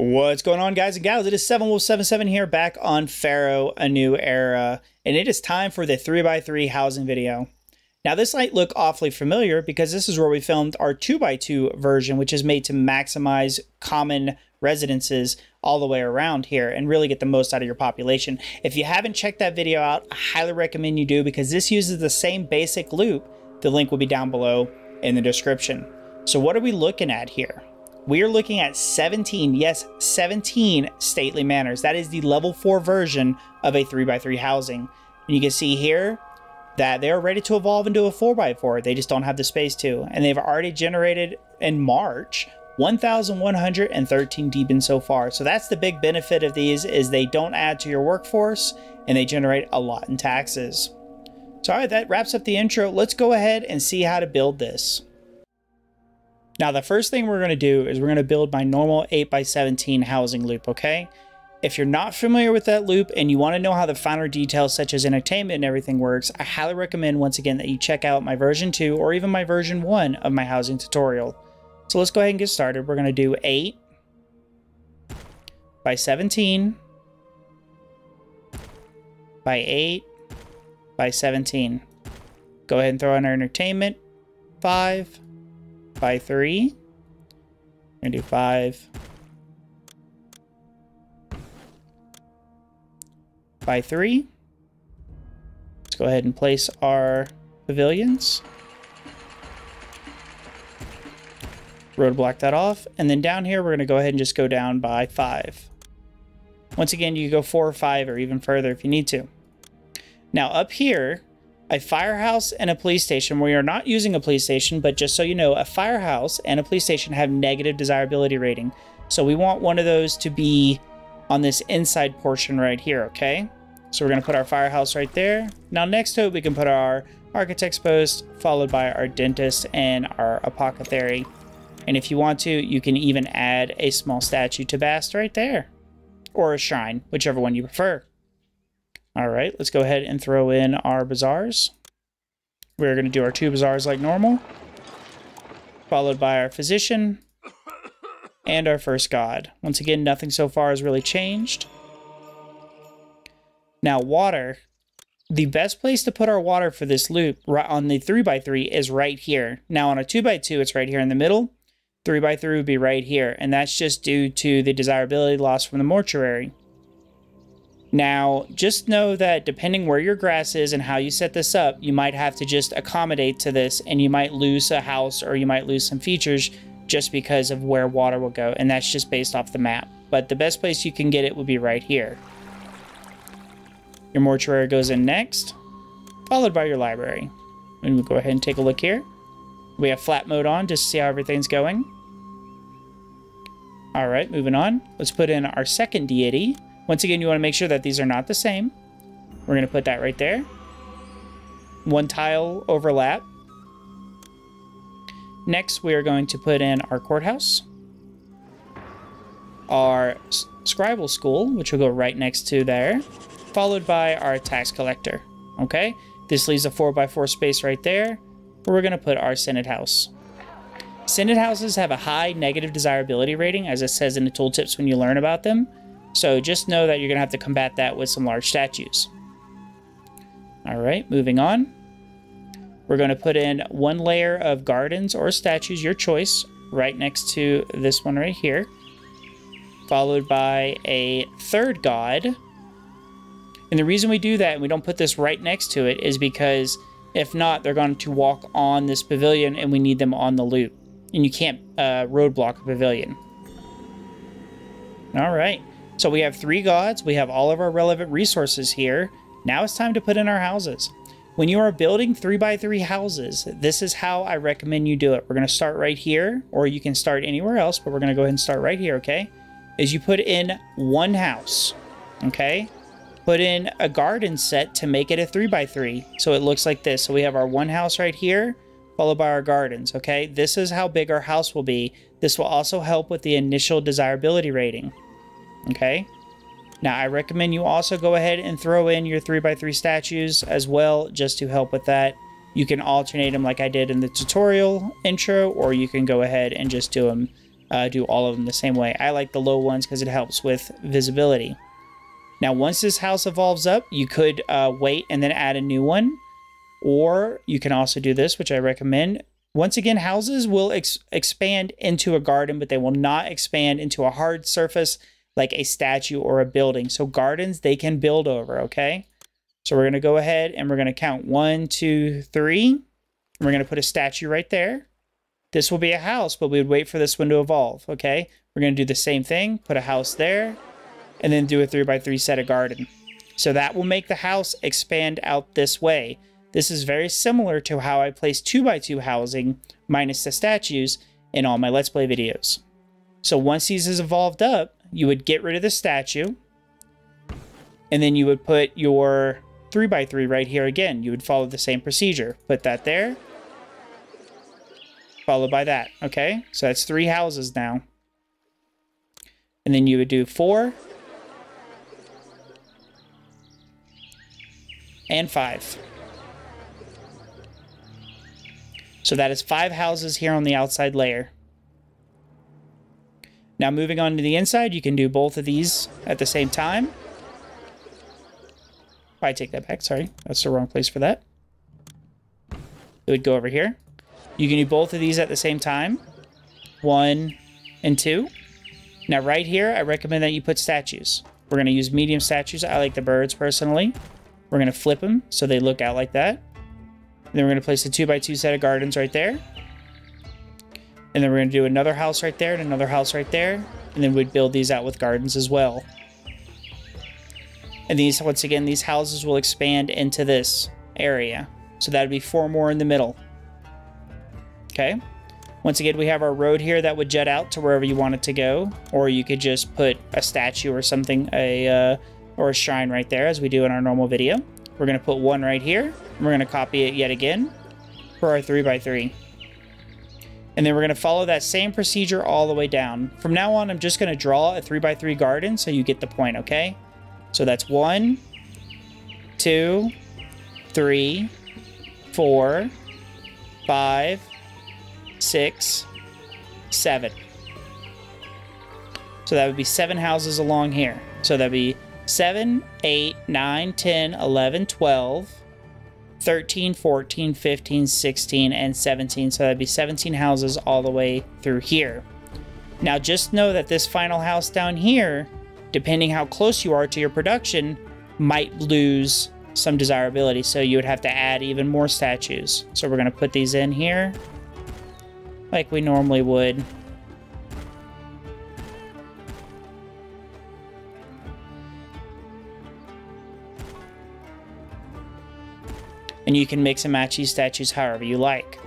What's going on, guys and gals? It is 7Wolf77 here, back on Pharaoh, a new era, and it is time for the 3x3 housing video. Now, this might look awfully familiar because this is where we filmed our 2x2 version, which is made to maximize common residences all the way around here and really get the most out of your population. If you haven't checked that video out, I highly recommend you do because this uses the same basic loop. The link will be down below in the description. So what are we looking at here? We are looking at 17, yes, 17 stately manors. That is the level 4 version of a 3x3 housing. And you can see here that they're ready to evolve into a 4x4. They just don't have the space to. And they've already generated in March 1,113 deben so far. So that's the big benefit of these is they don't add to your workforce and they generate a lot in taxes. So all right, that wraps up the intro. Let's go ahead and see how to build this. Now, the first thing we're going to do is we're going to build my normal 8x17 housing loop, okay? If you're not familiar with that loop and you want to know how the finer details such as entertainment and everything works, I highly recommend once again that you check out my version 2 or even my version 1 of my housing tutorial. So let's go ahead and get started. We're going to do 8 by 17 by 8 by 17. Go ahead and throw in our entertainment. 5 by three. We're gonna do five. By three. Let's go ahead and place our pavilions. Road block that off. And then down here, we're to go ahead and just go down by five. Once again, you go four or five or even further if you need to. Now up here, a firehouse and a police station. We are not using a police station, but just so you know, a firehouse and a police station have negative desirability rating. So we want one of those to be on this inside portion right here, okay? So we're going to put our firehouse right there. Now next to it, we can put our architect's post, followed by our dentist and our apothecary. And if you want to, you can even add a small statue to Bast right there. Or a shrine, whichever one you prefer. All right, let's go ahead and throw in our bazaars. We're going to do our two bazaars like normal, followed by our physician and our first god. Once again, nothing so far has really changed. Now, water. The best place to put our water for this loop right on the 3x3 is right here. Now, on a 2x2, it's right here in the middle. 3x3 would be right here, and that's just due to the desirability loss from the mortuary. Now, just know that depending where your grass is and how you set this up, you might have to just accommodate to this and you might lose a house or you might lose some features just because of where water will go. And that's just based off the map. But the best place you can get it would be right here. Your mortuary goes in next, followed by your library. And we'll go ahead and take a look here. We have flat mode on just to see how everything's going. All right, moving on. Let's put in our second deity, once again, you want to make sure that these are not the same. We're going to put that right there. One tile overlap. Next, we are going to put in our courthouse. Our scribal school, which will go right next to there. Followed by our tax collector. Okay? This leaves a 4x4 space right there. Where we're going to put our Senate house. Senate houses have a high negative desirability rating, as it says in the tooltips when you learn about them. So just know that you're going to have to combat that with some large statues. All right, moving on. We're going to put in one layer of gardens or statues, your choice, right next to this one right here. Followed by a third god. And the reason we do that and we don't put this right next to it is because if not, they're going to walk on this pavilion and we need them on the loop. And you can't uh, roadblock a pavilion. All right. So we have three gods, we have all of our relevant resources here. Now it's time to put in our houses. When you are building three by three houses, this is how I recommend you do it. We're going to start right here, or you can start anywhere else, but we're going to go ahead and start right here, okay? Is you put in one house, okay? Put in a garden set to make it a three by three. so it looks like this. So we have our one house right here, followed by our gardens, okay? This is how big our house will be. This will also help with the initial desirability rating. Okay. Now, I recommend you also go ahead and throw in your 3x3 statues as well, just to help with that. You can alternate them like I did in the tutorial intro, or you can go ahead and just do them uh, do all of them the same way. I like the low ones because it helps with visibility. Now, once this house evolves up, you could uh, wait and then add a new one. Or you can also do this, which I recommend. Once again, houses will ex expand into a garden, but they will not expand into a hard surface like a statue or a building. So gardens, they can build over, okay? So we're going to go ahead and we're going to count one, two, three. We're going to put a statue right there. This will be a house, but we would wait for this one to evolve, okay? We're going to do the same thing, put a house there, and then do a 3 by 3 set of garden. So that will make the house expand out this way. This is very similar to how I place 2 by 2 housing, minus the statues, in all my Let's Play videos. So once these is evolved up, you would get rid of the statue, and then you would put your 3 by 3 right here again. You would follow the same procedure. Put that there, followed by that. Okay, so that's three houses now. And then you would do four and five. So that is five houses here on the outside layer. Now moving on to the inside, you can do both of these at the same time. I take that back, sorry. That's the wrong place for that. It would go over here. You can do both of these at the same time. One and two. Now right here, I recommend that you put statues. We're going to use medium statues. I like the birds personally. We're going to flip them so they look out like that. And then we're going to place a 2 by 2 set of gardens right there. And then we're going to do another house right there and another house right there. And then we'd build these out with gardens as well. And these, once again, these houses will expand into this area. So that would be four more in the middle. Okay. Once again, we have our road here that would jet out to wherever you want it to go, or you could just put a statue or something, a uh, or a shrine right there, as we do in our normal video. We're going to put one right here, and we're going to copy it yet again for our 3x3. And then we're going to follow that same procedure all the way down. From now on, I'm just going to draw a 3x3 garden so you get the point, okay? So that's one, two, three, four, five, six, seven. So that would be seven houses along here. So that'd be 7, 8, 9, 10, 11, 12, 13, 14, 15, 16, and 17. So that'd be 17 houses all the way through here. Now just know that this final house down here, depending how close you are to your production, might lose some desirability. So you would have to add even more statues. So we're going to put these in here like we normally would. And you can mix and match these statues however you like.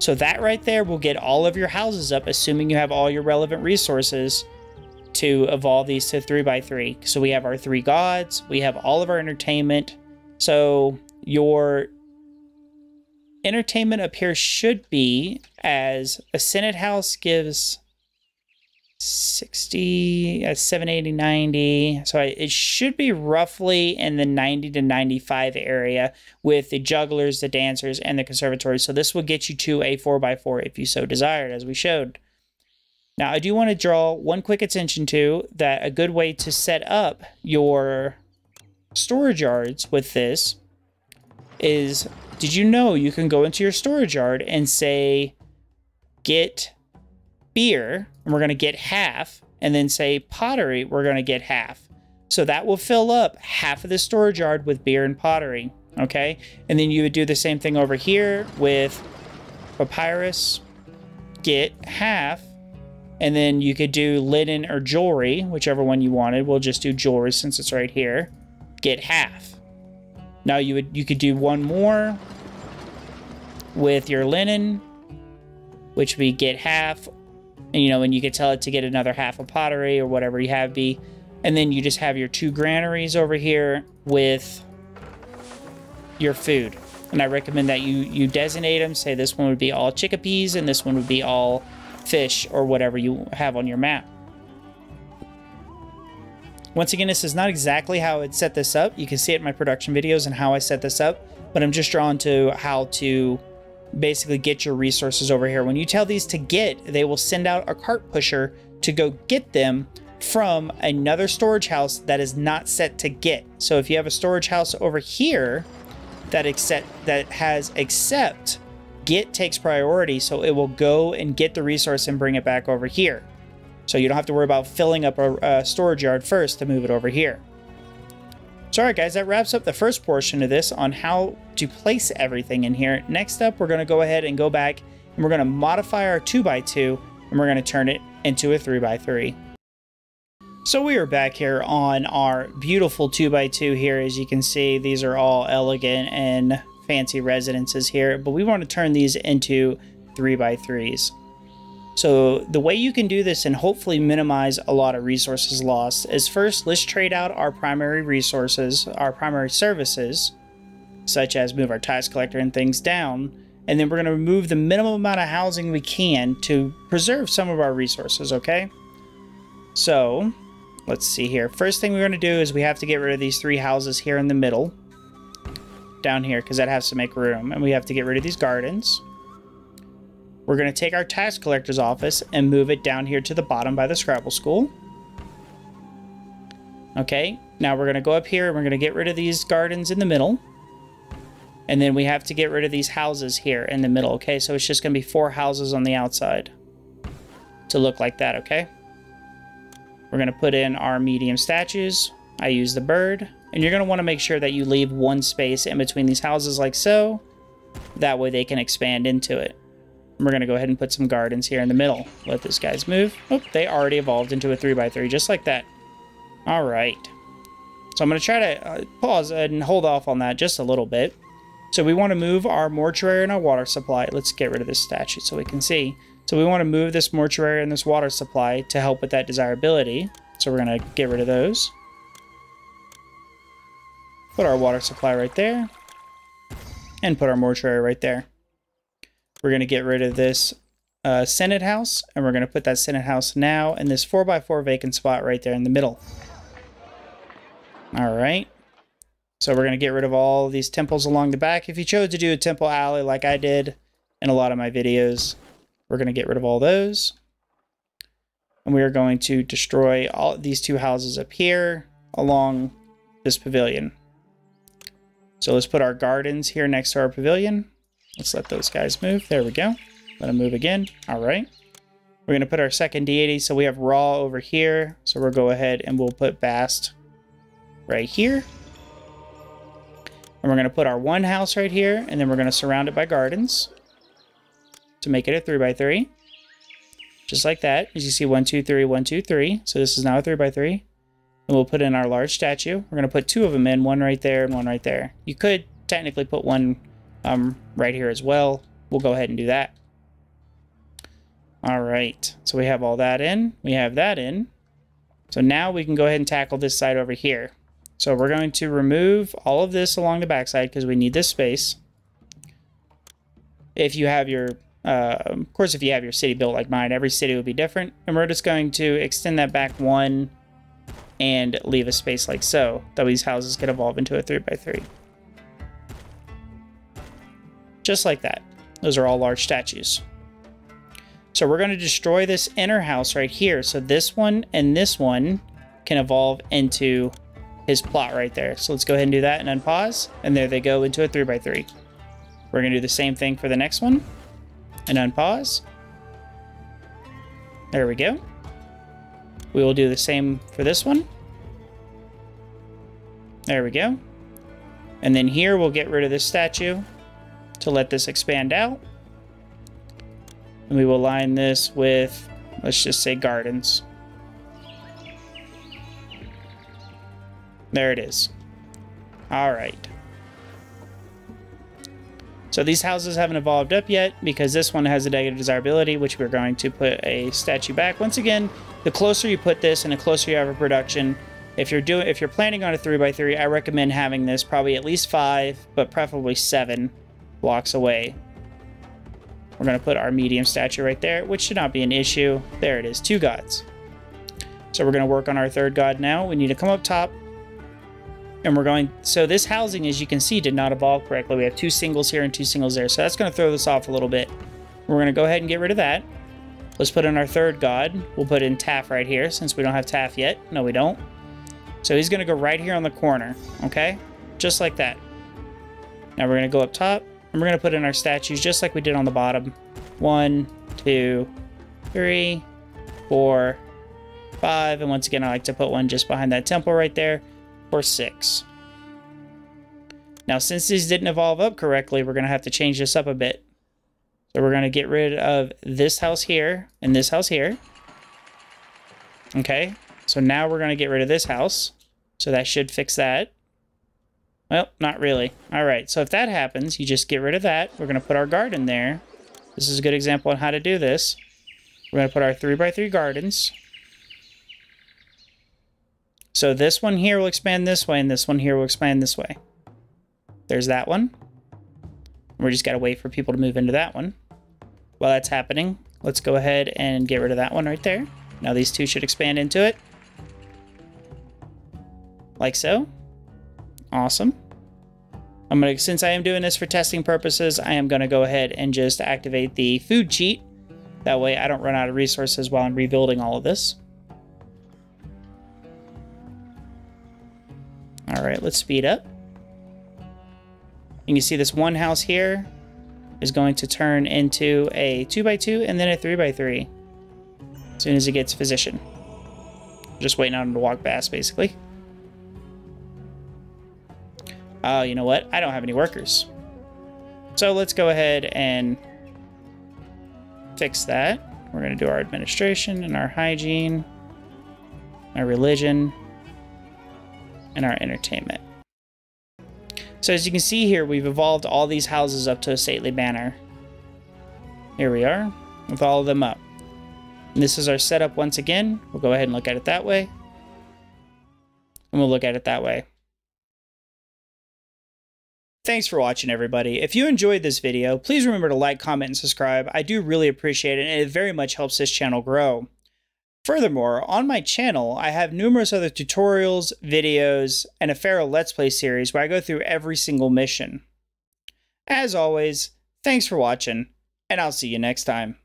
So that right there will get all of your houses up, assuming you have all your relevant resources to evolve these to 3x3. So we have our three gods, we have all of our entertainment. So your entertainment up here should be as a Senate House gives 60, uh, 780, 90. So I, it should be roughly in the 90 to 95 area with the jugglers, the dancers, and the conservatory. So this will get you to a 4x4 if you so desired, as we showed. Now, I do want to draw one quick attention to that a good way to set up your storage yards with this is did you know you can go into your storage yard and say, get beer, and we're going to get half, and then say pottery, we're going to get half. So that will fill up half of the storage yard with beer and pottery, okay? And then you would do the same thing over here with papyrus, get half, and then you could do linen or jewelry, whichever one you wanted. We'll just do jewelry since it's right here. Get half. Now you would you could do one more with your linen, which we get half, and you know, and you could tell it to get another half of pottery or whatever you have be. And then you just have your two granaries over here with your food. And I recommend that you you designate them. Say this one would be all chickpeas and this one would be all fish or whatever you have on your map. Once again, this is not exactly how I'd set this up. You can see it in my production videos and how I set this up, but I'm just drawn to how to basically get your resources over here. When you tell these to get, they will send out a cart pusher to go get them from another storage house that is not set to get. So if you have a storage house over here that accept that has accept, get takes priority, so it will go and get the resource and bring it back over here. So you don't have to worry about filling up a, a storage yard first to move it over here. So alright guys, that wraps up the first portion of this on how to place everything in here. Next up, we're going to go ahead and go back and we're going to modify our 2x2 and we're going to turn it into a 3x3. So we are back here on our beautiful 2x2 here. As you can see, these are all elegant and fancy residences here, but we want to turn these into 3x3s. So the way you can do this and hopefully minimize a lot of resources lost is first, let's trade out our primary resources, our primary services, such as move our tax collector and things down, and then we're going to remove the minimum amount of housing we can to preserve some of our resources, okay? So, let's see here. First thing we're going to do is we have to get rid of these three houses here in the middle, down here, because that has to make room, and we have to get rid of these gardens. We're going to take our tax collector's office and move it down here to the bottom by the Scribal School. Okay, now we're going to go up here and we're going to get rid of these gardens in the middle. And then we have to get rid of these houses here in the middle, okay? So it's just going to be four houses on the outside to look like that, okay? We're going to put in our medium statues. I use the bird. And you're going to want to make sure that you leave one space in between these houses like so. That way they can expand into it. We're going to go ahead and put some gardens here in the middle. Let these guys move. Oh, they already evolved into a 3x3, just like that. All right. So I'm going to try to uh, pause and hold off on that just a little bit. So we want to move our mortuary and our water supply. Let's get rid of this statue so we can see. So we want to move this mortuary and this water supply to help with that desirability. So we're going to get rid of those. Put our water supply right there. And put our mortuary right there. We're going to get rid of this uh, Senate House, and we're going to put that Senate House now in this 4x4 vacant spot right there in the middle. All right. So we're going to get rid of all these temples along the back. If you chose to do a temple alley like I did in a lot of my videos, we're going to get rid of all those. And we are going to destroy all these two houses up here along this pavilion. So let's put our gardens here next to our pavilion. Let's let those guys move. There we go. Let them move again. All right. We're going to put our second deity. So we have Ra over here. So we'll go ahead and we'll put Bast right here. And we're going to put our one house right here. And then we're going to surround it by gardens to make it a 3x3. Just like that. As you see, one, two, three, one, two, three. So this is now a 3x3. And we'll put in our large statue. We're going to put two of them in, one right there and one right there. You could technically put one um, right here as well. We'll go ahead and do that. All right, so we have all that in. We have that in. So now we can go ahead and tackle this side over here. So we're going to remove all of this along the backside because we need this space. If you have your, uh, of course, if you have your city built like mine, every city would be different. And we're just going to extend that back one and leave a space like so. That these houses can evolve into a 3x3. Just like that. Those are all large statues. So we're going to destroy this inner house right here. So this one and this one can evolve into his plot right there. So let's go ahead and do that and unpause. And there they go into a 3x3. We're going to do the same thing for the next one. And unpause. There we go. We will do the same for this one. There we go. And then here we'll get rid of this statue to let this expand out. And we will line this with, let's just say gardens. There it is. All right. So these houses haven't evolved up yet because this one has a negative desirability, which we're going to put a statue back. Once again, the closer you put this and the closer you have a production, if you're doing if you're planning on a 3x3, I recommend having this probably at least 5, but preferably 7 blocks away. We're going to put our medium statue right there, which should not be an issue. There it is, two gods. So we're going to work on our third god now. We need to come up top, And we're going, so this housing, as you can see, did not evolve correctly. We have two singles here and two singles there. So that's going to throw this off a little bit. We're going to go ahead and get rid of that. Let's put in our third god. We'll put in Ptah right here since we don't have Ptah yet. No, we don't. So he's going to go right here on the corner, okay? Just like that. Now we're going to go up top, and we're going to put in our statues just like we did on the bottom. One, two, three, four, five, and once again, I like to put one just behind that temple right there, for six. Now, since these didn't evolve up correctly, we're going to have to change this up a bit. So we're going to get rid of this house here and this house here. Okay, so now we're going to get rid of this house. So that should fix that. Well, not really. All right, so if that happens, you just get rid of that. We're going to put our garden there. This is a good example on how to do this. We're going to put our 3x3 gardens. So this one here will expand this way, and this one here will expand this way. There's that one. We're just got to wait for people to move into that one. While that's happening, let's go ahead and get rid of that one right there. Now these two should expand into it. Like so. Awesome. I'm gonna, since I am doing this for testing purposes, I am gonna go ahead and just activate the food cheat. That way I don't run out of resources while I'm rebuilding all of this. All right, let's speed up. And you see this one house here is going to turn into a 2x2 and then a 3x3 as soon as it gets physician. Just waiting on him to walk past, basically. Oh, you know what? I don't have any workers. So let's go ahead and fix that. We're going to do our administration and our hygiene, our religion, and our entertainment. So as you can see here, we've evolved all these houses up to a stately manor. Here we are, with all of them up. And this is our setup once again. We'll go ahead and look at it that way. And we'll look at it that way. Thanks for watching, everybody. If you enjoyed this video, please remember to like, comment, and subscribe. I do really appreciate it, and it very much helps this channel grow. Furthermore, on my channel, I have numerous other tutorials, videos, and a Pharaoh Let's Play series where I go through every single mission. As always, thanks for watching, and I'll see you next time.